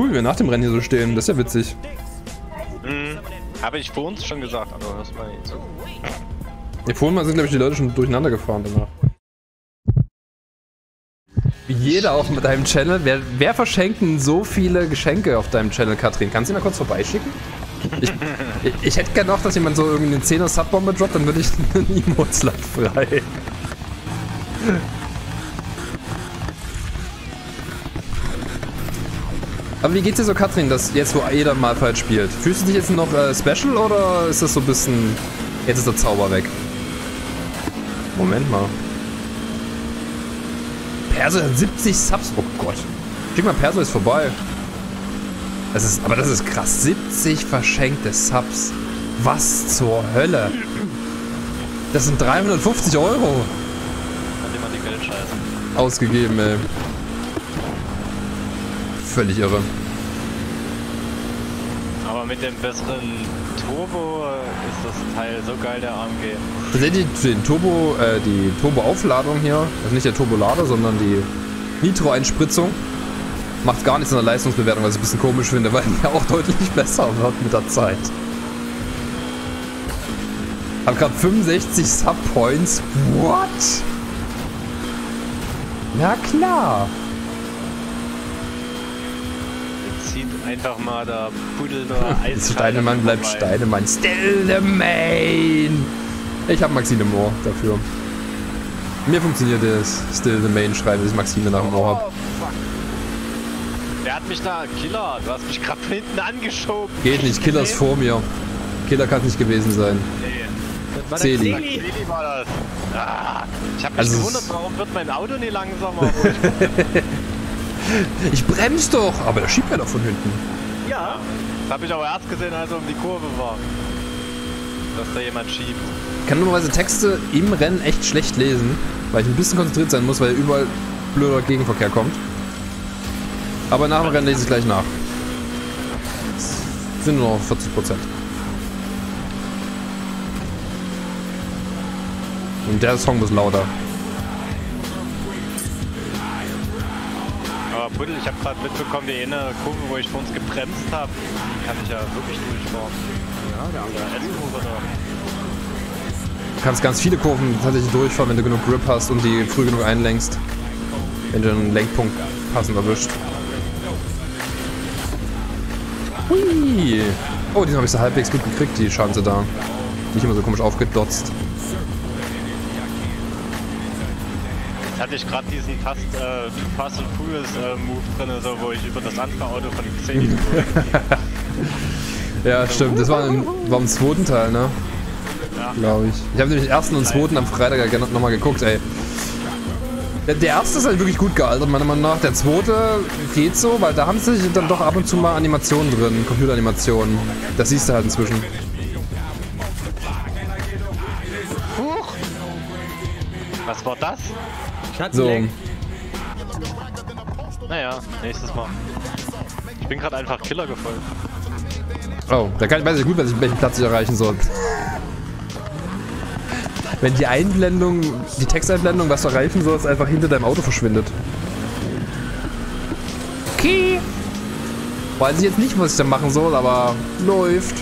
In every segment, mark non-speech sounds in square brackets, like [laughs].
cool, wie wir nach dem Rennen hier so stehen. Das ist ja witzig. Mhm. Habe ich vor uns schon gesagt, aber das war nicht so. Ja, vorhin mal sind, glaube ich, die Leute schon durcheinander gefahren danach. Wie jeder auf deinem Channel. Wer, wer verschenkt denn so viele Geschenke auf deinem Channel, Katrin? Kannst du ihn mal kurz vorbeischicken? Ich, ich, ich hätte gerne noch, dass jemand so irgendwie eine 10er Subbombe droppt, dann würde ich [laughs] einen Emote-Slot frei. Aber wie geht's dir so, Katrin, dass jetzt, wo jeder mal falsch spielt? Fühlst du dich jetzt noch äh, special oder ist das so ein bisschen. Jetzt ist der Zauber weg? Moment mal. Perso hat 70 Subs. Oh Gott. Schick mal, Perso ist vorbei. Das ist, aber das ist krass. 70 verschenkte Subs. Was zur Hölle? Das sind 350 Euro. Hat jemand die Geldscheiße. Ausgegeben, ey. Völlig irre. Aber mit dem besseren Turbo ist das Teil so geil, der AMG. Tatsächlich den Turbo, äh, die Turbo-Aufladung hier, also nicht der Turbolader, sondern die Nitro-Einspritzung, macht gar nichts in der Leistungsbewertung, was ich ein bisschen komisch finde, weil die [laughs] auch deutlich besser wird mit der Zeit. Hab gerade 65 Subpoints. What? Na klar. Jetzt zieht einfach mal der Pudel nur [laughs] Eis. Steinemann bleibt Steinemann. Still the main. Ich hab Maxine Ohr dafür. Mir funktioniert das Still the main schreiben, dass ich Maxine nach dem Ohr hab. Oh, fuck. Wer hat mich da? Killer, du hast mich gerade [laughs] hinten angeschoben. Geht nicht, Killer ist vor mir. Killer kann es nicht gewesen sein. Nee. War der Celi. Celi. War das. Ah, ich hab mich Also gewundert, warum wird mein Auto nie langsamer? [laughs] Ich, bremse doch! Aber der schiebt ja doch von hinten. Ja, das habe ich aber erst gesehen, als er um die Kurve war. Dass da jemand schiebt. Ich kann normalerweise Texte im Rennen echt schlecht lesen, weil ich ein bisschen konzentriert sein muss, weil überall blöder Gegenverkehr kommt. Aber nach dem Rennen lese ich gleich nach. Es sind nur noch 40 Prozent. Und der Song muss lauter. Puddel, ich habe gerade mitbekommen, die eine Kurve, wo ich vor uns gebremst habe, kann ich ja wirklich durchfahren. ja der andere. Oder S-Kurve da. Du kannst ganz viele Kurven tatsächlich durchfahren, wenn du genug Grip hast und die früh genug einlenkst. Wenn du einen Lenkpunkt passend erwischt. Hui! Oh, diesmal habe ich sie halbwegs gut gekriegt, die Chance da. Nicht immer so komisch aufgedotzt. Hatte ich gerade diesen Fast, äh, Fast and Furious äh, Move drin, so, wo ich über das andere Auto von Xavier [laughs] Ja, stimmt. Das war im, war im zweiten Teil, ne? Ja. Glaube ich. Ich habe nämlich den ersten und zweiten am Freitag nochmal geguckt, ey. Der, der erste ist halt wirklich gut gealtert, meiner Meinung nach. Der zweite geht so, weil da haben sie dann doch ab und zu mal Animationen drin, Computeranimationen. Das siehst du halt inzwischen. Huch! Was war das? So. Naja, nächstes Mal. Ich bin gerade einfach Killer gefolgt. Oh, da kann ich, weiß ich gut, welchen Platz ich erreichen soll. Wenn die Einblendung, die Texteinblendung, was du erreichen sollst, einfach hinter deinem Auto verschwindet. Okay. Weiß ich jetzt nicht, was ich da machen soll, aber läuft.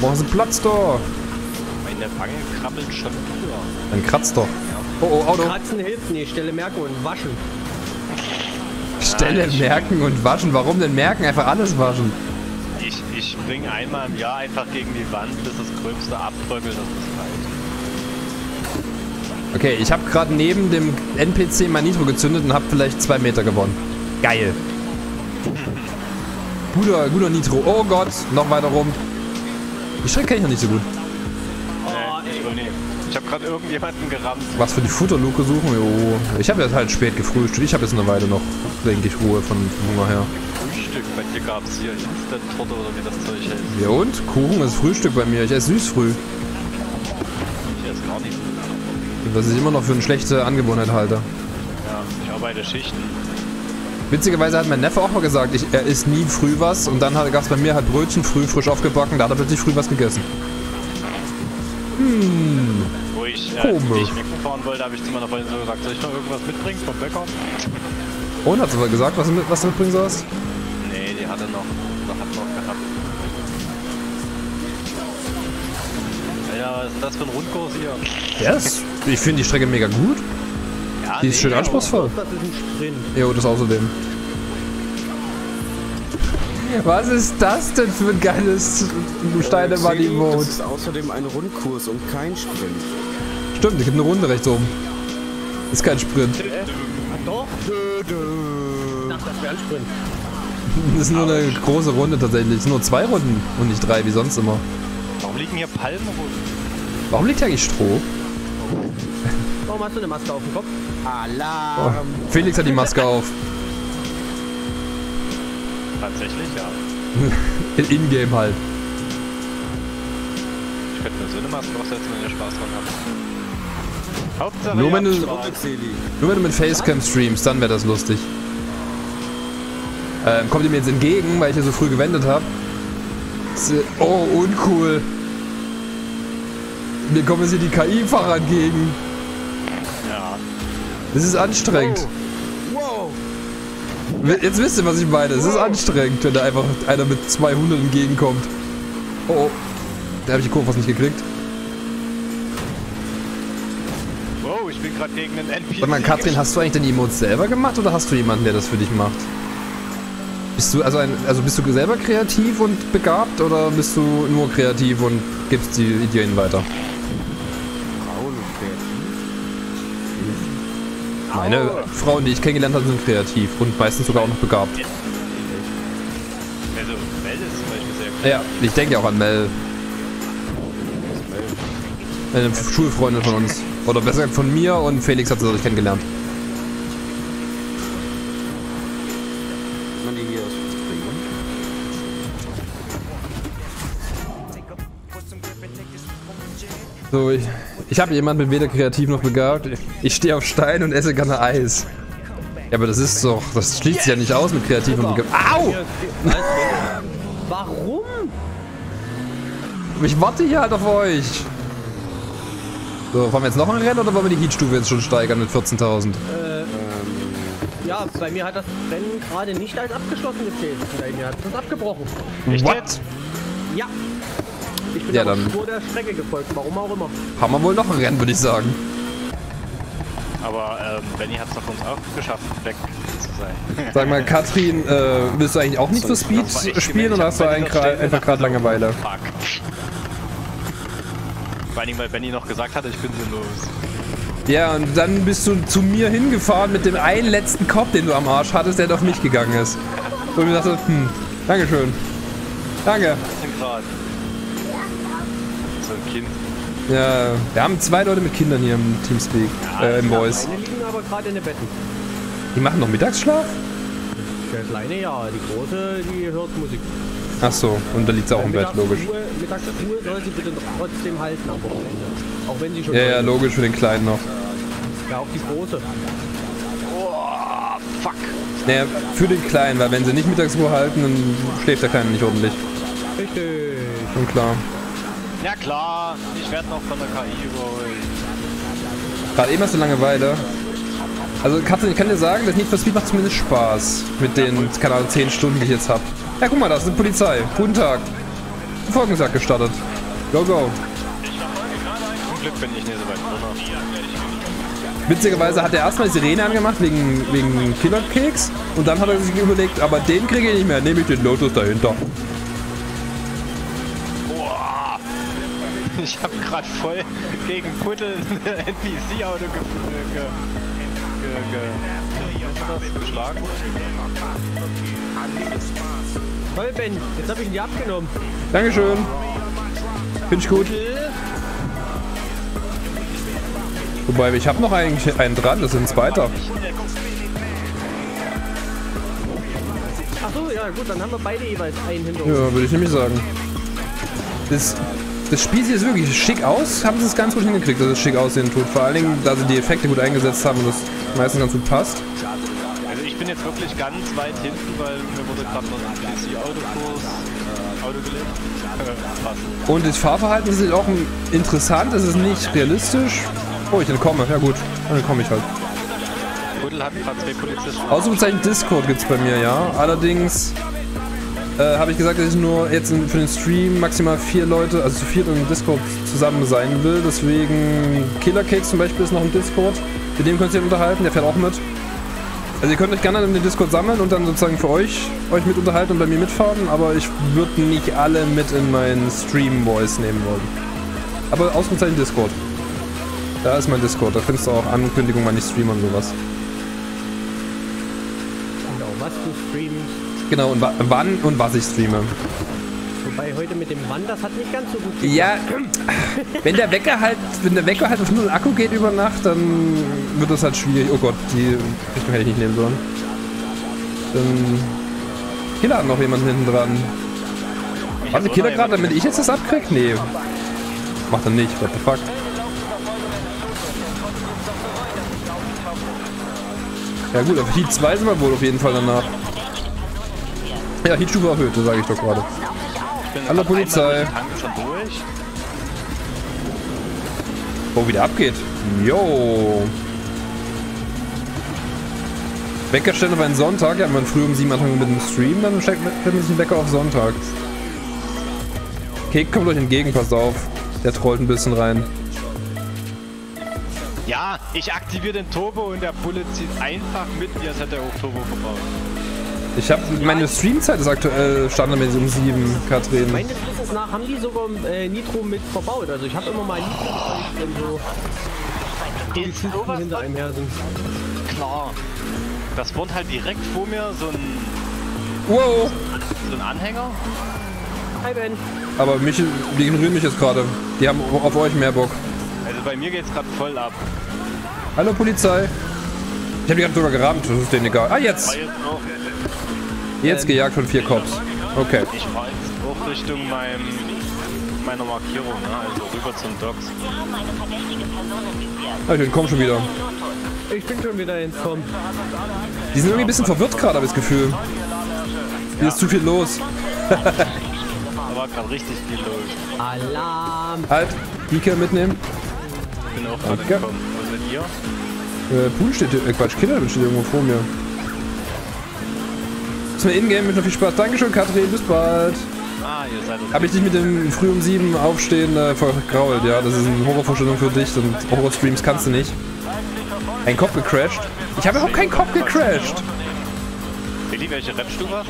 Machen Sie Platz da. Meine Wangen krabbeln schon wieder. Dann kratzt doch. Oh, oh, Auto. Kratzen hilft nicht, Stelle merken und waschen. Stelle merken und waschen. Warum denn merken? Einfach alles waschen. Ich, ich spring einmal im Jahr einfach gegen die Wand, bis das Gröbste abbröckelt, das ist reicht. Okay, ich habe gerade neben dem NPC mein Nitro gezündet und habe vielleicht zwei Meter gewonnen. Geil. Guter, guter Nitro. Oh Gott, noch weiter rum. Die Strecke kenne ich noch nicht so gut. nee, ich nicht. Ich habe gerade irgendjemanden gerammt. Was für die Futterluke suchen? Jo. Ich habe jetzt halt spät gefrühstückt. Ich habe jetzt eine Weile noch, denke ich, Ruhe von Hunger her. Frühstück, bei dir gab es hier Instant-Torte oder wie das Zeug heißt. Ja und? Kuchen ist Frühstück bei mir. Ich esse süß früh. Ich esse gar nichts. Was ich immer noch für eine schlechte Angewohnheit halte. Ja, ich arbeite Schichten. Witzigerweise hat mein Neffe auch mal gesagt, ich, er isst nie früh was. Und dann gab es bei mir halt Brötchen früh frisch aufgebacken. Da hat er plötzlich früh was gegessen. Hm. Ui, ich, äh, Komisch. wie ich wegfahren wollte, habe ich zu meiner Freundin so gesagt, soll ich noch irgendwas mitbringen vom Bäcker? Und, du mal gesagt, was du, mit, was du mitbringen sollst? Nee, die hatte noch, noch hat noch gehabt. Ja, was ist das für ein Rundkurs hier? Yes. Ich finde die Strecke mega gut. Ja, Die ist schön anspruchsvoll. Das ist ein Sprint. Jo, das außerdem. Was ist das denn für ein geiles Steine Money Das ist außerdem ein Rundkurs und kein Sprint. Stimmt, es gibt eine Runde rechts oben. Ist kein Sprint. Doch. Ach, das wäre ein Sprint. Das ist nur eine große Runde tatsächlich. Es sind nur zwei Runden und nicht drei wie sonst immer. Warum liegen hier Palmen rum? Warum liegt hier eigentlich Stroh? Warum hast du eine Maske auf dem Kopf? Oh, Felix hat die Maske auf. Tatsächlich, ja. In- [laughs] In-game halt. Ich könnte mir so eine Maske aufsetzen, wenn ihr Spaß dran habt. Hauptsache, Nur wenn du-. Nur wenn du mit Facecam streamst, dann wäre das lustig. Ähm, kommt ihr mir jetzt entgegen, weil ich hier so früh gewendet habe? Oh, uncool. Mir kommen jetzt hier die KI-Fahrer entgegen. Das ist anstrengend. W- Jetzt wisst ihr, was ich meine. Es ist anstrengend, wenn da einfach einer mit 200 entgegenkommt. Oh, oh. Da habe ich die Kurve fast nicht gekriegt. Wow, ich bin gerade gegen einen NPC. Sag mal, Katrin, hast du eigentlich den Emote selber gemacht oder hast du jemanden, der das für dich macht? Bist du also ein, also bist du selber kreativ und begabt oder bist du nur kreativ und gibst die Ideen weiter? Frauen und kreativ. Meine Frauen, die ich kennengelernt habe, sind kreativ und meistens sogar auch noch begabt. Also, Mel ist zum Beispiel sehr gut. Ja, ich denke auch an Mel. Eine Schulfreundin von uns. Oder besser gesagt von mir und Felix hat sie dadurch kennengelernt. So, ich, ich habe jemanden mit weder kreativ noch begabt. Ich stehe auf Stein und esse gerne Eis. Ja, aber das ist doch, das schließt sich ja nicht aus mit kreativ und begabt. Au! Warum? Ich warte hier halt auf euch. So, fahren wir jetzt noch ein Rennen oder wollen wir die Heatstufe jetzt schon steigern mit 14.000? Ja, bei mir hat das Rennen gerade nicht als abgeschlossen gezählt. Bei mir hat das abgebrochen. What? Ja. Ich bin Ja, dann- Spur der Strecke gefolgt, warum auch immer. Haben wir wohl noch ein Rennen, würde ich sagen. Aber ähm, Benny hat es doch uns auch geschafft, weg zu sein. Sag mal, Katrin, äh, willst du eigentlich auch nicht für Speed spielen oder hast du stehen einfach gerade. Langeweile? Fuck. Vor allen Dingen, weil Benny noch gesagt hat, ich bin sinnlos. Ja, und dann bist du zu mir hingefahren mit dem einen letzten Kopf, den du am Arsch hattest, der auf mich gegangen ist. Und ich dachte, hm, Dankeschön. Danke. 18 Grad. So ein Kind. Ja, wir haben zwei Leute mit Kindern hier im Teamspeak, äh, im Boys. Kleine liegen aber gerade in den Betten. Die machen noch Mittagsschlaf? Der kleine ja, die große, die hört Musik. Ach so, und da liegt sie auch im Bett, logisch. Mittagsruhe, soll sie bitte trotzdem halten am Wochenende. Auch wenn sie schon. Ja, ja, logisch für den Kleinen noch. Ja, auch die große. Fuck. Naja, für den Kleinen, weil wenn sie nicht Mittagsruhe halten, dann schläft der Kleine nicht ordentlich. Richtig. Schon klar. Ja klar, ich werde noch von der KI überholt. Gerade eben hast du Langeweile. Also Katrin, ich kann dir sagen, das Need for Speed macht zumindest Spaß. Mit den, keine Ahnung, 10 Stunden, die ich jetzt hab. Ja, guck mal, da ist eine Polizei. Guten Tag. Verfolgungsjagd gestartet. Go, go. Zum Glück bin ich nicht so weit runter. Witzigerweise hat er erstmal die Sirene angemacht wegen, wegen Killerkeks. Und dann hat er sich überlegt, aber den kriege ich nicht mehr. Nehme ich den Lotus dahinter. Ich habe gerade voll gegen Puddel ein [laughs] NPC-Auto ge ge ge ge ge ge geschlagen. Toll, Ben, jetzt habe ich ihn dir abgenommen. Dankeschön. Finde ich gut. Wobei, ich habe noch eigentlich einen dran, das sind ein zweiter. Ach so, ja gut, dann haben wir beide jeweils einen hinter uns. Ja, würde ich nämlich sagen. Das, das Spiel sieht jetzt wirklich schick aus, haben sie es ganz gut hingekriegt, dass es schick aussehen tut. Vor allen Dingen, da sie die Effekte gut eingesetzt haben und das meistens ganz gut passt. Also ich bin jetzt wirklich ganz weit hinten, weil mir wurde gerade noch ein NPC-Autokurs Auto gelegt. Äh. Und das Fahrverhalten ist auch interessant, es ist nicht realistisch. Oh, ich entkomme, ja gut, dann entkomme ich halt. Puddel hat gerade zwei Polizisten. Ausrufezeichen Discord gibt's bei mir, ja. Allerdings äh, habe ich gesagt, dass ich nur jetzt für den Stream maximal vier Leute, also zu viert im Discord zusammen sein will. Deswegen Killer Cakes zum Beispiel ist noch im Discord. Mit dem könnt ihr unterhalten, der fährt auch mit. Also ihr könnt euch gerne in den Discord sammeln und dann sozusagen für euch euch mit unterhalten und bei mir mitfahren, aber ich würde nicht alle mit in meinen Stream-Voice nehmen wollen. Aber Ausrufezeichen Discord. Da ist mein Discord, da findest du auch Ankündigungen, wann ich streame und sowas. Genau, was du streamst. Genau, und wa wann und was ich streame. Wobei heute mit dem Mann, das hat nicht ganz so gut geklappt. Ja, [clears throat] [laughs] wenn der Wecker halt, wenn der Wecker halt auf null Akku geht über Nacht, dann wird das halt schwierig. Oh Gott, die Richtung hätte ich nicht nehmen sollen. Dann Killer hat noch jemanden hinten dran. Warte, Killer gerade, damit ich jetzt das abkrieg? Nee. Macht er nicht, what the fuck. Ja gut, auf Heat 2 sind wir wohl auf jeden Fall danach. [laughs] Ja, Heatstufe erhöht, sage ich doch gerade. Hallo, Polizei. durch. Wo wieder abgeht. Jo. Wecker stellen auf einen Sonntag. Ja, man früh um 7 anfangen mit dem Stream, dann stellt man sich einen Wecker auf Sonntag. Kek kommt euch entgegen, passt auf. Der trollt ein bisschen rein. Ja, ich aktiviere den Turbo und der Bullet zieht einfach mit mir, als hätte er auch Turbo verbaut. Ich habe meine Streamzeit ist aktuell standardmäßig um 7 Katrin. Meines Wissens nach haben die sogar äh, Nitro mit verbaut. Also ich habe immer mal Nitro, weil ich so Ist sowas hinter einem her sind. klar. Das wohnt halt direkt vor mir so ein, Wow. so ein Anhänger. Hi Ben. Aber mich, die ignorieren mich jetzt gerade. Die haben auf euch mehr Bock. Also bei mir geht's gerade voll ab. Hallo Polizei. Ich habe die gerade sogar gerammt, das ist denen egal. Ah, jetzt. Jetzt gejagt von vier Cops. Okay. ich fahre jetzt auch Richtung meinem, meiner Markierung, ne? also rüber zum Docks. Ah, ich komm schon wieder. Ich bin schon wieder entkommen. Die sind irgendwie ein bisschen verwirrt gerade, habe ich das Gefühl. Hier ist zu viel los. [laughs] Da war gerade richtig viel los. Alarm. Halt, Ike mitnehmen. Ich bin auch gerade Danke. entkommen. Wo seid ihr? Äh, Pool steht hier, äh, Quatsch, Killer steht irgendwo vor mir. Ist mir Ingame mit noch viel Spaß. Dankeschön, Katrin, bis bald. Ah, ihr seid Habe ich dich mit dem früh um sieben aufstehen äh, vergrault, ja. Das ist eine Horrorvorstellung für dich und Horrorstreams kannst du nicht. Ein Kopf gecrashed? Ich habe überhaupt keinen Kopf gecrashed. Willi, welche Rap-Stufe hast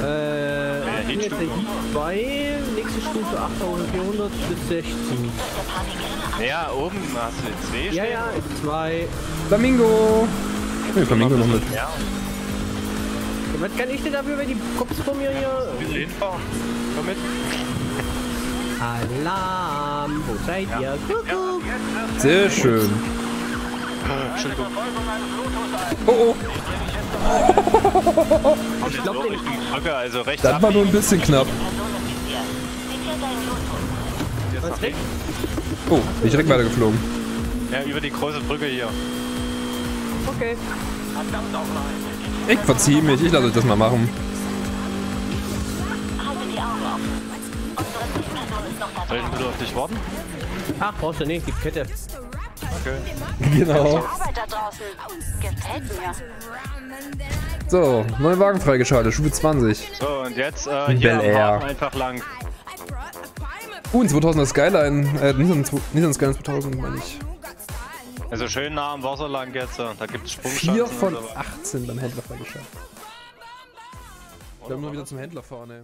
du? Äh, ich bin jetzt der Heatstufe? Heat 2, nächste Stufe 8400 bis 16. Ja, oben hast du zwei Ja, stehen. ja, 2. Flamingo. Nee, Flamingo noch mit. Ja, Was kann ich denn dafür, wenn die Cops vor mir hier... will hinfahren. Komm mit. Alarm, wo seid ihr? Kuckuck. Sehr schön. Entschuldigung. Oh oh, Ich glaub, den- Brücke, also rechts das war nur ein bisschen knapp. Oh, bin ich direkt weitergeflogen. Ja, über die große Brücke hier. Okay. Ich verziehe mich, ich lasse euch das mal machen. Soll ich bitte auf dich warten? Ach, brauchst du nicht, die Kette. Okay. Genau. So, neue Wagen freigeschaltet, Stufe 20. So, und jetzt äh, hier Bel Air. Einfach lang. Uh, ein 2000er Skyline, äh, Nissan, Nissan Skyline 2000, meine ich. Also schön nah am Wasser lang jetzt. äh, Da gibt es Sprungchancen. 4 von und so. 18 beim Händler freigeschaltet. Wir haben nur wieder zum Händler fahren, ey.